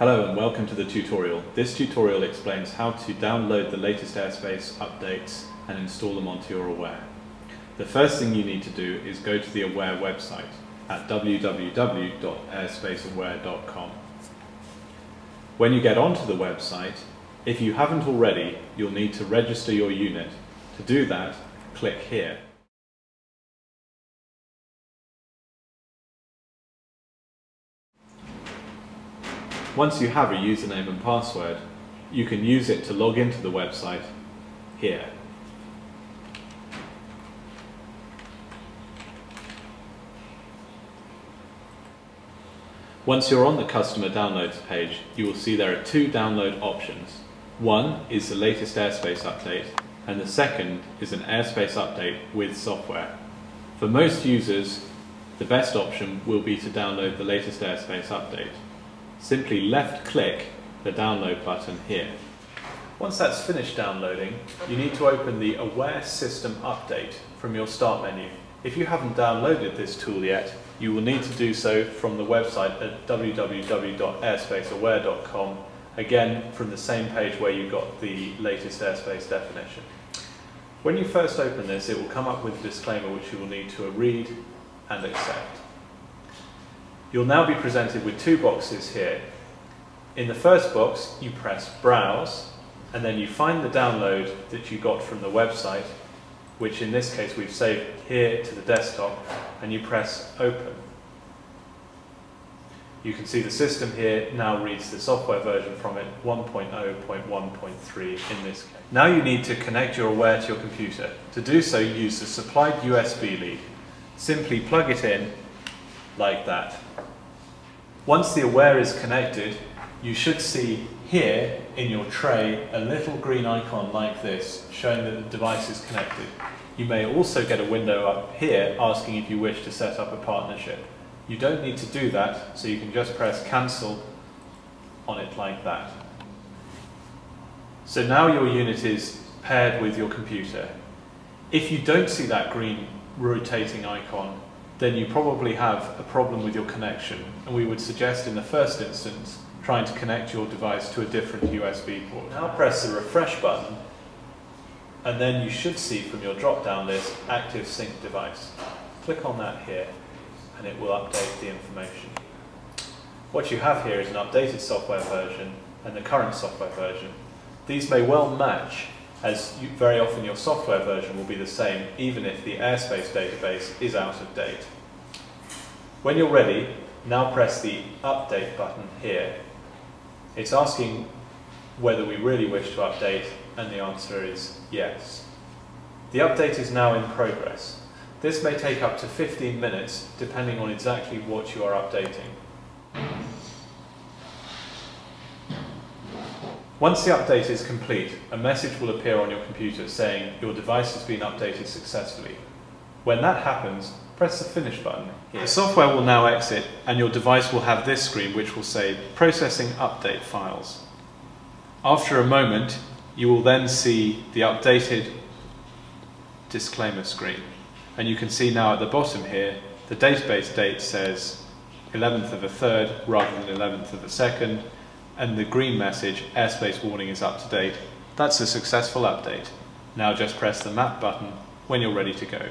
Hello and welcome to the tutorial. This tutorial explains how to download the latest Airspace updates and install them onto your Aware. The first thing you need to do is go to the Aware website at www.airspaceaware.com. When you get onto the website, if you haven't already, you'll need to register your unit. To do that, click here. Once you have a username and password, you can use it to log into the website here. Once you're on the customer downloads page, you will see there are two download options. One is the latest airspace update, and the second is an airspace update with software. For most users, the best option will be to download the latest airspace update simply left click the download button here. Once that's finished downloading, you need to open the Aware System Update from your Start menu. If you haven't downloaded this tool yet, you will need to do so from the website at www.airspaceaware.com, again from the same page where you got the latest airspace definition. When you first open this, it will come up with a disclaimer which you will need to read and accept. You'll now be presented with two boxes here. In the first box, you press Browse, and then you find the download that you got from the website, which in this case we've saved here to the desktop, and you press Open. You can see the system here now reads the software version from it, 1.0.1.3 in this case. Now you need to connect your Aware to your computer. To do so, use the supplied USB lead. Simply plug it in like that. Once the Aware is connected, you should see here in your tray a little green icon like this showing that the device is connected. You may also get a window up here asking if you wish to set up a partnership. You don't need to do that, so you can just press cancel on it like that. So now your unit is paired with your computer. If you don't see that green rotating icon, then you probably have a problem with your connection. And we would suggest in the first instance trying to connect your device to a different USB port. Now press the refresh button and then you should see from your drop-down list ActiveSync device. Click on that here and it will update the information. What you have here is an updated software version and the current software version. These may well match as you, very often your software version will be the same even if the airspace database is out of date. When you're ready, now press the update button here. It's asking whether we really wish to update and the answer is yes. The update is now in progress. This may take up to 15 minutes depending on exactly what you are updating. Once the update is complete, a message will appear on your computer saying your device has been updated successfully. When that happens, press the finish button. Here. The software will now exit and your device will have this screen which will say processing update files. After a moment, you will then see the updated disclaimer screen. And you can see now at the bottom here, the database date says 11th of a third rather than 11th of a second, and the green message, airspace warning is up to date. That's a successful update. Now just press the map button when you're ready to go.